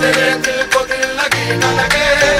Te ves el cotil, la quina, la que es.